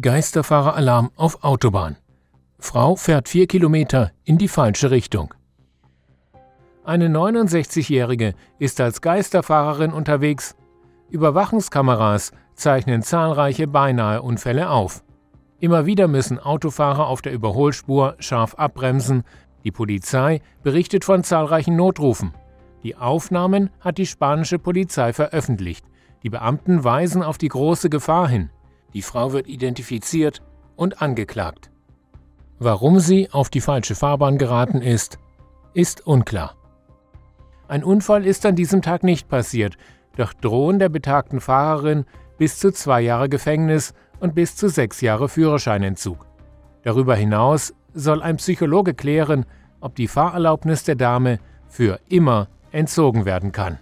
Geisterfahreralarm auf Autobahn. Frau fährt vier Kilometer in die falsche Richtung. Eine 69-Jährige ist als Geisterfahrerin unterwegs. Überwachungskameras zeichnen zahlreiche Beinaheunfälle auf. Immer wieder müssen Autofahrer auf der Überholspur scharf abbremsen. Die Polizei berichtet von zahlreichen Notrufen. Die Aufnahmen hat die spanische Polizei veröffentlicht. Die Beamten weisen auf die große Gefahr hin. Die Frau wird identifiziert und angeklagt. Warum sie auf die falsche Fahrbahn geraten ist, ist unklar. Ein Unfall ist an diesem Tag nicht passiert, doch drohen der betagten Fahrerin bis zu zwei Jahre Gefängnis und bis zu sechs Jahre Führerscheinentzug. Darüber hinaus soll ein Psychologe klären, ob die Fahrerlaubnis der Dame für immer entzogen werden kann.